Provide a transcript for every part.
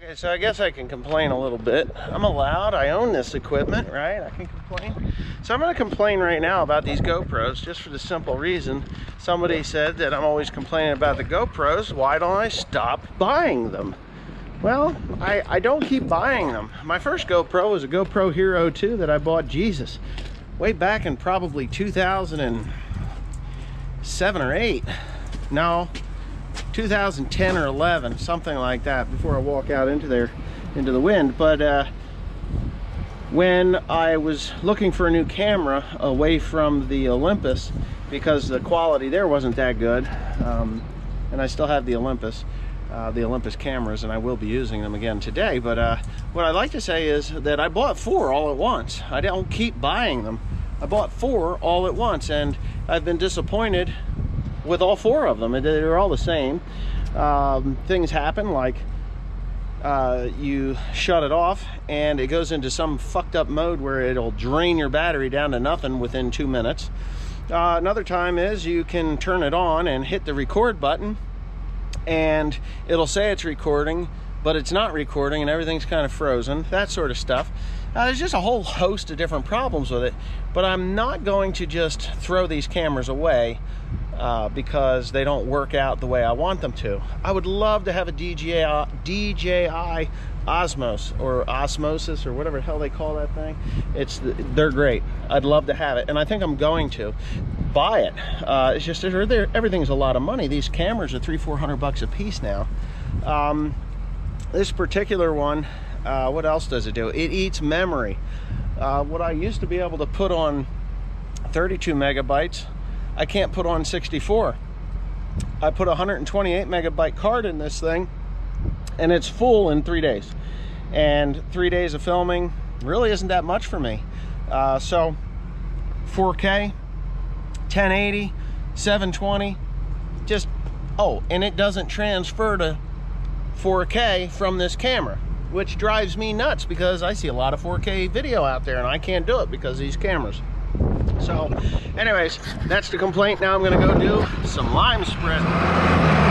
Okay, so I guess I can complain a little bit. I'm allowed, I own this equipment, right? I can complain. So I'm gonna complain right now about these GoPros just for the simple reason somebody said that I'm always complaining about the GoPros. Why don't I stop buying them? Well, I, I don't keep buying them. My first GoPro was a GoPro Hero 2 that I bought, Jesus, way back in probably 2007 or 8. No, 2010 or 11, something like that, before I walk out into there, into the wind. But uh, when I was looking for a new camera away from the Olympus, because the quality there wasn't that good, um, and I still have the Olympus, uh, the Olympus cameras, and I will be using them again today. But uh, what I'd like to say is that I bought four all at once. I don't keep buying them. I bought four all at once, and I've been disappointed with all four of them. They're all the same. Um, things happen like uh, you shut it off and it goes into some fucked up mode where it'll drain your battery down to nothing within two minutes. Uh, another time is you can turn it on and hit the record button and it'll say it's recording but it's not recording and everything's kind of frozen, that sort of stuff. Uh, there's just a whole host of different problems with it, but I'm not going to just throw these cameras away uh, because they don't work out the way I want them to. I would love to have a DJI, DJI Osmos or Osmosis or whatever the hell they call that thing. It's they're great. I'd love to have it, and I think I'm going to buy it. Uh, it's just everything's a lot of money. These cameras are three, four hundred bucks a piece now. Um, this particular one, uh, what else does it do? It eats memory. Uh, what I used to be able to put on 32 megabytes I can't put on 64. I put a 128 megabyte card in this thing and it's full in three days. And three days of filming really isn't that much for me. Uh, so 4K, 1080, 720, just, oh, and it doesn't transfer to 4K from this camera, which drives me nuts because I see a lot of 4K video out there and I can't do it because these cameras. So anyways, that's the complaint. Now I'm gonna go do some lime spread.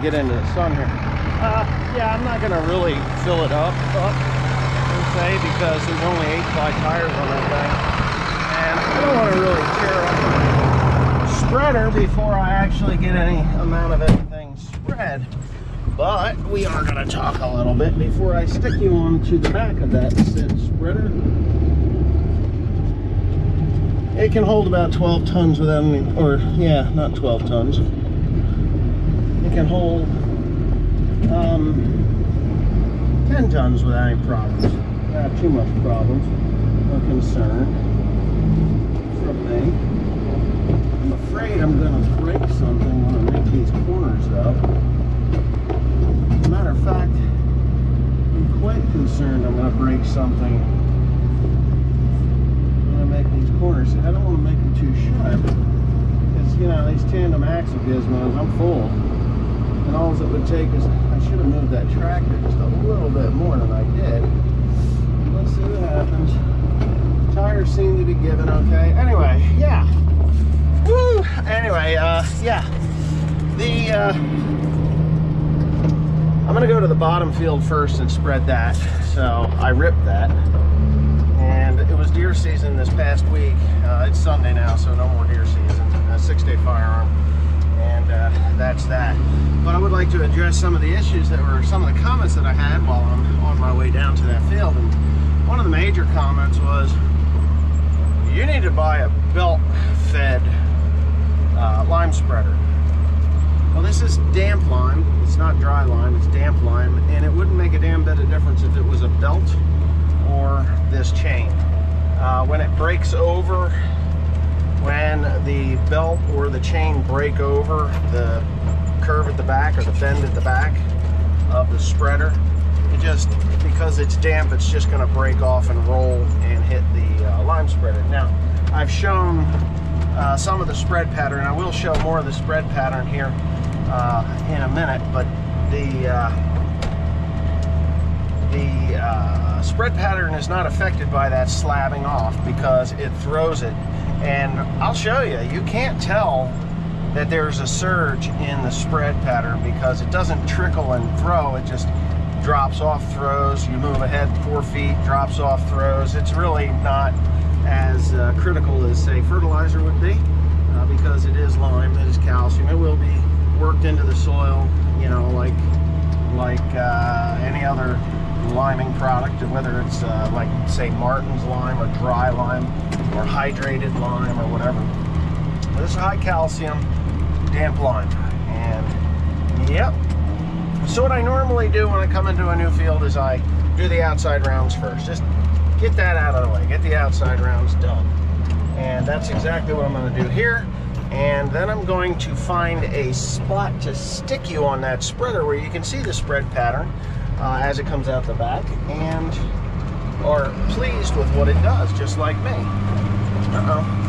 Get into the sun here. Uh, yeah, I'm not gonna really fill it up, up per se, because there's only eight ply tires on that thing, and I don't want to really tear up the spreader before I actually get any amount of anything spread. But we are gonna talk a little bit before I stick you onto the back of that said spreader. it can hold about 12 tons without any, or yeah, not 12 tons. Can hold um, 10 tons without any problems. Not too much problems or concern from me. I'm afraid I'm going to break something when I make these corners up. Matter of fact, I'm quite concerned I'm going to break something when I make these corners. I don't want to make them too sharp. Because, you know, these tandem axle gizmos, I'm full. And all it would take is, I should have moved that tractor just a little bit more than I did. Let's see what happens. Tires seem to be given okay. Anyway, yeah. Woo! Anyway, uh, yeah. The, uh, I'm gonna go to the bottom field first and spread that. So I ripped that. And it was deer season this past week. Uh, it's Sunday now, so no more deer season. A six day firearm. And uh, that's that. But I would like to address some of the issues that were, some of the comments that I had while I'm on my way down to that field. And one of the major comments was, you need to buy a belt fed uh, lime spreader. Well, this is damp lime. It's not dry lime, it's damp lime, and it wouldn't make a damn bit of difference if it was a belt or this chain. Uh, when it breaks over, when the belt or the chain break over the curve at the back or the bend at the back of the spreader, it just, because it's damp, it's just gonna break off and roll and hit the uh, lime spreader. Now, I've shown uh, some of the spread pattern. I will show more of the spread pattern here uh, in a minute, but the uh, the uh, spread pattern is not affected by that slabbing off because it throws it. And I'll show you, you can't tell that there's a surge in the spread pattern because it doesn't trickle and throw, it just drops off, throws, you move ahead four feet, drops off, throws. It's really not as uh, critical as say fertilizer would be uh, because it is lime, it is calcium, it will be worked into the soil, you know, like like uh, any other liming product, whether it's uh, like say Martin's lime or dry lime or hydrated lime or whatever. This is high calcium, damp lime, and yep. So what I normally do when I come into a new field is I do the outside rounds first. Just get that out of the way, get the outside rounds done. And that's exactly what I'm gonna do here. And then I'm going to find a spot to stick you on that spreader where you can see the spread pattern uh, as it comes out the back and are pleased with what it does, just like me. Uh-oh.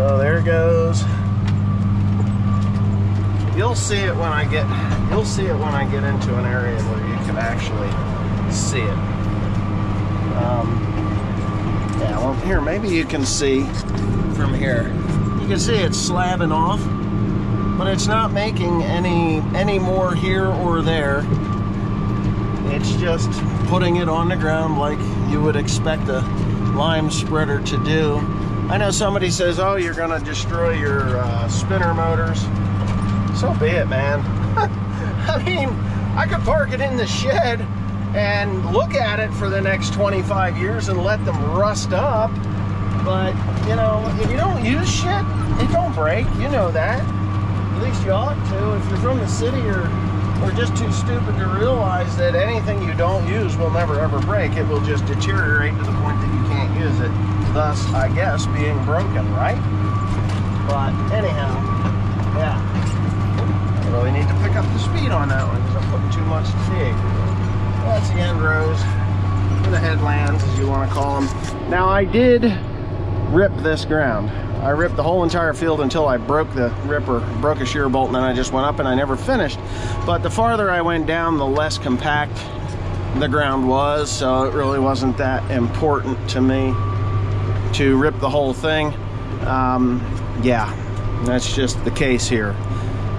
So there it goes. You'll see it when I get, you'll see it when I get into an area where you can actually see it. Um, yeah, well here, maybe you can see from here. You can see it's slabbing off, but it's not making any, any more here or there. It's just putting it on the ground like you would expect a lime spreader to do. I know somebody says, oh, you're gonna destroy your uh, spinner motors. So be it, man. I mean, I could park it in the shed and look at it for the next 25 years and let them rust up. But, you know, if you don't use shit, it don't break. You know that. At least you ought to. If you're from the city or, or just too stupid to realize that anything you don't use will never ever break, it will just deteriorate to the point that you can't use it. Thus, I guess, being broken, right? But anyhow, yeah. I really need to pick up the speed on that one because I'm putting too much TIG. That's the end rows, the headlands as you want to call them. Now I did rip this ground. I ripped the whole entire field until I broke the ripper, broke a shear bolt, and then I just went up and I never finished. But the farther I went down, the less compact the ground was, so it really wasn't that important to me to rip the whole thing. Um, yeah, that's just the case here.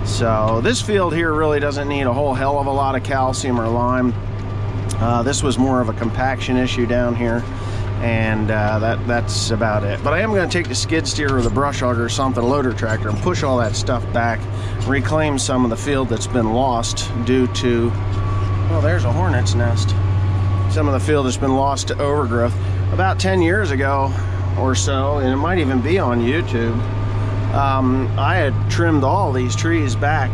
So this field here really doesn't need a whole hell of a lot of calcium or lime. Uh, this was more of a compaction issue down here and uh, that that's about it. But I am going to take the skid steer or the brush auger or something, loader tractor, and push all that stuff back, reclaim some of the field that's been lost due to, well, there's a hornet's nest. some of the field that's been lost to overgrowth. About 10 years ago or so, and it might even be on YouTube, um, I had trimmed all these trees back,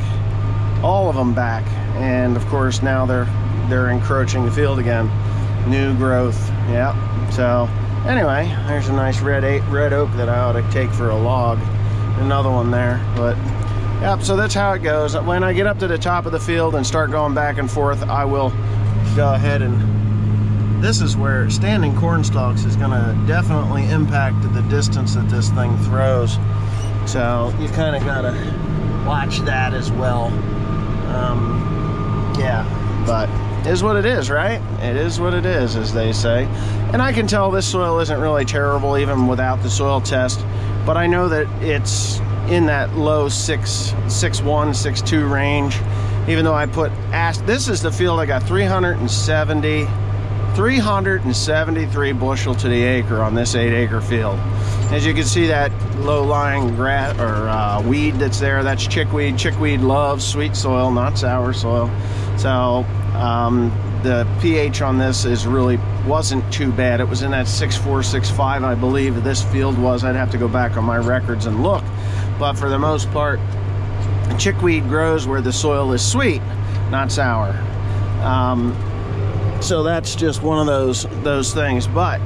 all of them back, and of course now they're they're encroaching the field again. New growth, yeah. So anyway, there's a nice red eight, red oak that I ought to take for a log. Another one there, but yep. So that's how it goes. When I get up to the top of the field and start going back and forth, I will go ahead and. This is where standing corn stalks is going to definitely impact the distance that this thing throws. So you kind of got to watch that as well. Um, yeah, but is what it is, right? It is what it is, as they say. And I can tell this soil isn't really terrible even without the soil test, but I know that it's in that low six, six one, six two range. Even though I put this is the field I got 370, 373 bushel to the acre on this eight acre field. As you can see that low-lying grass or uh, weed that's there, that's chickweed. Chickweed loves sweet soil, not sour soil. So um, the pH on this is really wasn't too bad. It was in that 6.4, 6.5, I believe this field was. I'd have to go back on my records and look. But for the most part, chickweed grows where the soil is sweet, not sour. Um, so that's just one of those those things. But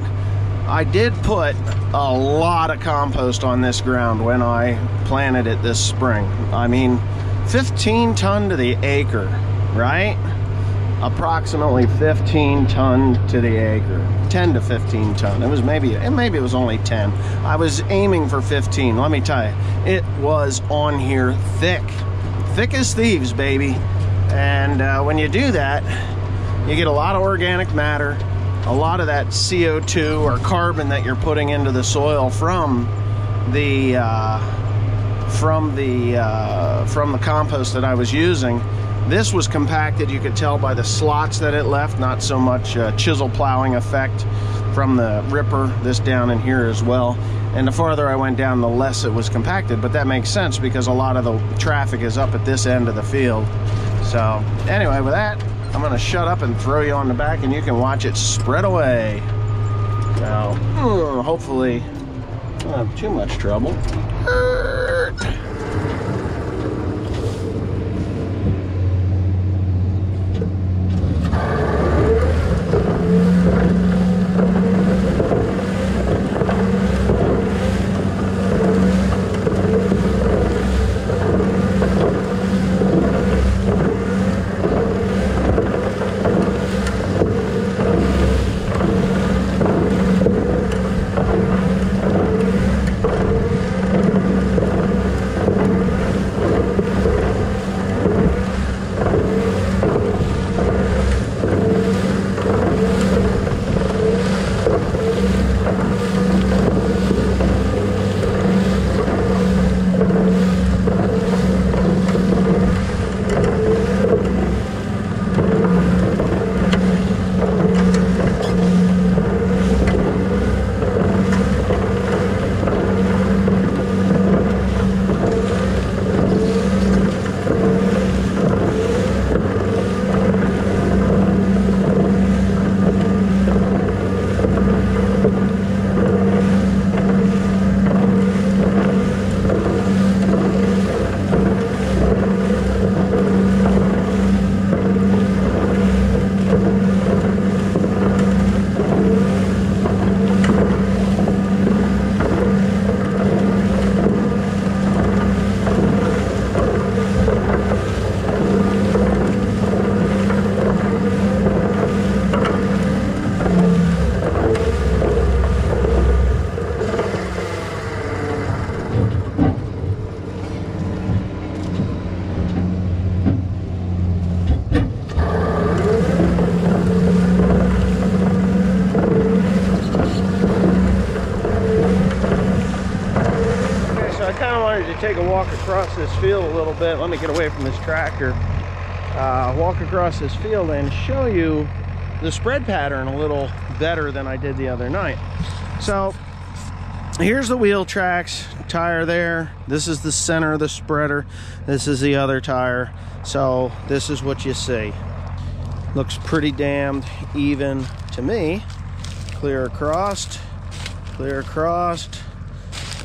I did put a lot of compost on this ground when I planted it this spring. I mean, 15 ton to the acre, right? approximately 15 ton to the acre 10 to 15 ton it was maybe and maybe it was only 10 i was aiming for 15 let me tell you it was on here thick thick as thieves baby and uh, when you do that you get a lot of organic matter a lot of that co2 or carbon that you're putting into the soil from the uh, from the uh, from the compost that i was using this was compacted, you could tell by the slots that it left, not so much uh, chisel plowing effect from the ripper, this down in here as well. And the farther I went down, the less it was compacted, but that makes sense because a lot of the traffic is up at this end of the field. So anyway, with that, I'm gonna shut up and throw you on the back and you can watch it spread away. So hmm, hopefully, I don't have too much trouble. bit. Let me get away from this tractor. Uh, walk across this field and show you the spread pattern a little better than I did the other night. So here's the wheel tracks, tire there. This is the center of the spreader. This is the other tire. So this is what you see. Looks pretty damned even to me. Clear across, clear across,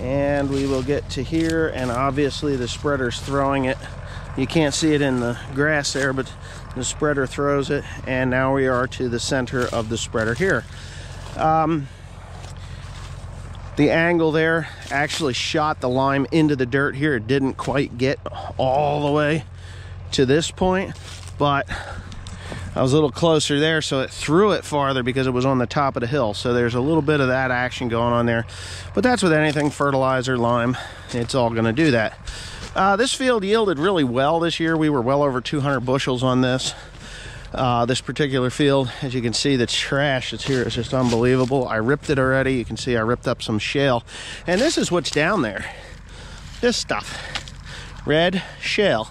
and we will get to here and obviously the spreader's throwing it. You can't see it in the grass there but the spreader throws it and now we are to the center of the spreader here. Um, the angle there actually shot the lime into the dirt here. It didn't quite get all the way to this point but I was a little closer there, so it threw it farther because it was on the top of the hill. So there's a little bit of that action going on there. But that's with anything, fertilizer, lime, it's all gonna do that. Uh, this field yielded really well this year. We were well over 200 bushels on this. Uh, this particular field, as you can see, the trash that's here is just unbelievable. I ripped it already. You can see I ripped up some shale. And this is what's down there. This stuff. Red shale.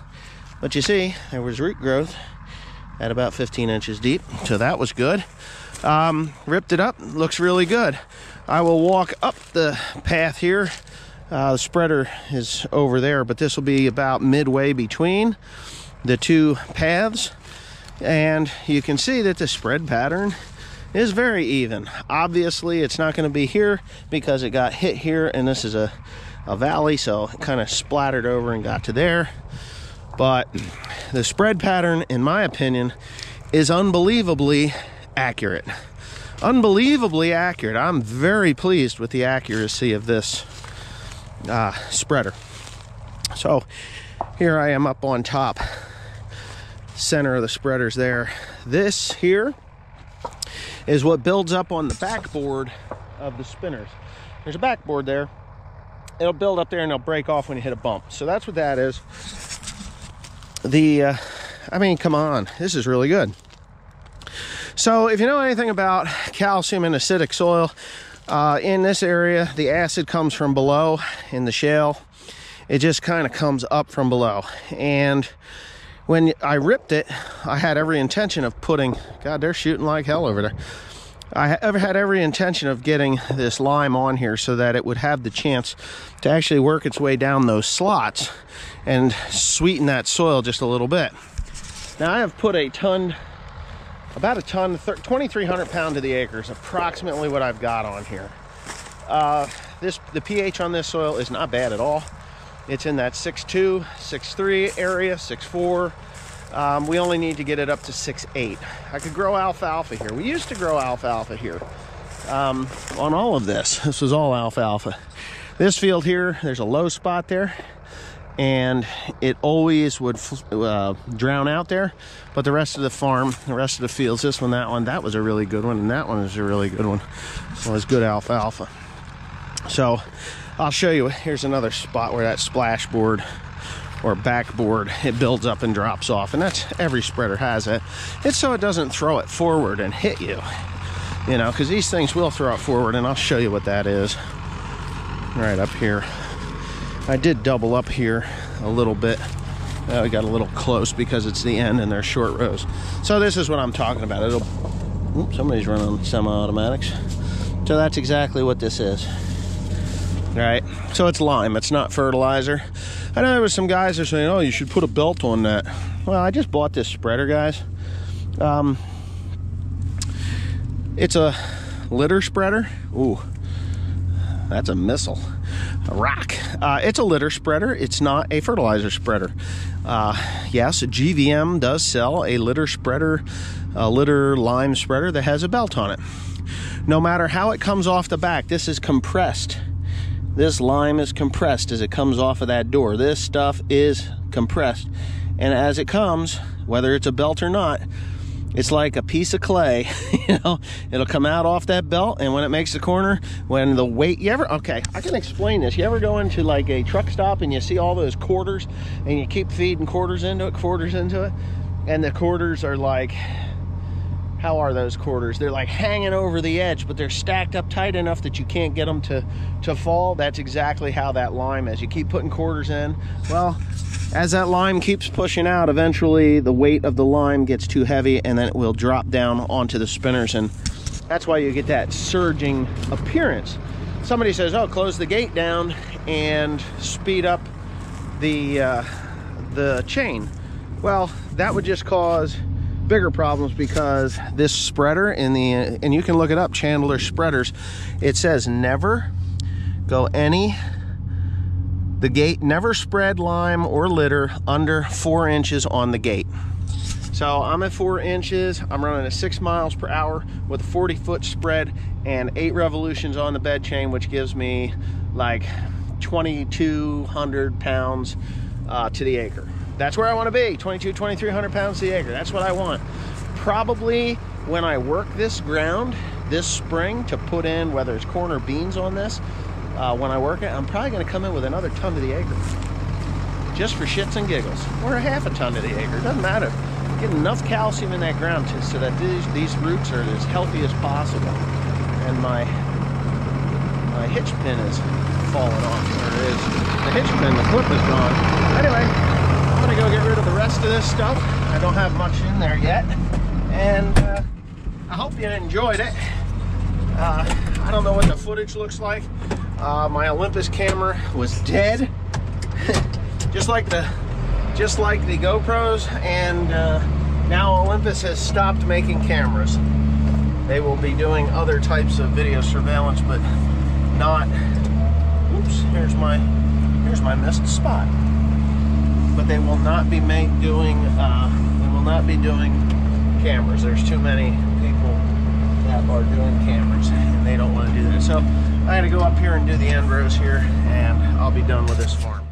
But you see, there was root growth at about 15 inches deep. So that was good. Um, ripped it up, looks really good. I will walk up the path here. Uh, the spreader is over there, but this will be about midway between the two paths. And you can see that the spread pattern is very even. Obviously, it's not going to be here because it got hit here, and this is a, a valley, so it kind of splattered over and got to there. But the spread pattern, in my opinion, is unbelievably accurate. Unbelievably accurate. I'm very pleased with the accuracy of this uh, spreader. So here I am up on top, center of the spreaders there. This here is what builds up on the backboard of the spinners. There's a backboard there. It'll build up there and it'll break off when you hit a bump. So that's what that is the uh, I mean come on. This is really good. So if you know anything about calcium in acidic soil uh, in this area the acid comes from below in the shale it just kind of comes up from below. And when I ripped it I had every intention of putting god they're shooting like hell over there. I ever had every intention of getting this lime on here so that it would have the chance to actually work its way down those slots and sweeten that soil just a little bit. Now I have put a ton, about a ton, 2,300 pound to the acre is approximately what I've got on here. Uh, this The pH on this soil is not bad at all. It's in that 6.2, 6.3 area, 6.4. Um, we only need to get it up to 6.8. I could grow alfalfa here. We used to grow alfalfa here um, on all of this. This was all alfalfa. This field here, there's a low spot there and it always would uh, drown out there. But the rest of the farm, the rest of the fields, this one, that one, that was a really good one, and that one was a really good one. It was good alfalfa. So I'll show you. Here's another spot where that splashboard or backboard it builds up and drops off, and that's every spreader has it. It's so it doesn't throw it forward and hit you, you know, because these things will throw it forward, and I'll show you what that is right up here. I did double up here a little bit. Uh, I got a little close because it's the end and they're short rows. So this is what I'm talking about. It'll, oops, somebody's running semi-automatics. So that's exactly what this is. Right, so it's lime, it's not fertilizer. I know there was some guys that are saying, oh, you should put a belt on that. Well, I just bought this spreader, guys. Um, it's a litter spreader. Ooh, that's a missile a rock. Uh, it's a litter spreader. It's not a fertilizer spreader. Uh, yes, GVM does sell a litter spreader, a litter lime spreader that has a belt on it. No matter how it comes off the back, this is compressed. This lime is compressed as it comes off of that door. This stuff is compressed. And as it comes, whether it's a belt or not, it's like a piece of clay you know? It'll come out off that belt and when it makes the corner when the weight you ever okay i can explain this. You ever go into like a truck stop and you see all those quarters and you keep feeding quarters into it quarters into it and the quarters are like how are those quarters they're like hanging over the edge but they're stacked up tight enough that you can't get them to to fall that's exactly how that lime is you keep putting quarters in well as that lime keeps pushing out, eventually the weight of the lime gets too heavy and then it will drop down onto the spinners and that's why you get that surging appearance. Somebody says, oh, close the gate down and speed up the, uh, the chain. Well, that would just cause bigger problems because this spreader in the and you can look it up Chandler spreaders. It says never go any the gate never spread lime or litter under four inches on the gate. So I'm at four inches. I'm running at six miles per hour with a 40 foot spread and eight revolutions on the bed chain which gives me like 2200 pounds uh, to the acre that's where I want to be 22 2300 pounds the acre. That's what I want. Probably when I work this ground this spring to put in whether it's corn or beans on this uh, when I work it I'm probably going to come in with another ton to the acre. Just for shits and giggles. Or a half a ton to the acre doesn't matter. Get enough calcium in that ground to, so that these, these roots are as healthy as possible. And my my hitch pin is falling off there it is the hitch pin the clip is gone. Anyway gonna go get rid of the rest of this stuff. I don't have much in there yet. And uh, I hope you enjoyed it. Uh, I don't know what the footage looks like. Uh, my Olympus camera was dead. just like the just like the GoPros and uh, now Olympus has stopped making cameras. They will be doing other types of video surveillance, but not, oops, here's my, here's my missed spot but they will not be make, doing uh, they will not be doing cameras. There's too many people that are doing cameras and they don't want to do that. So I got to go up here and do the end rows here and I'll be done with this farm.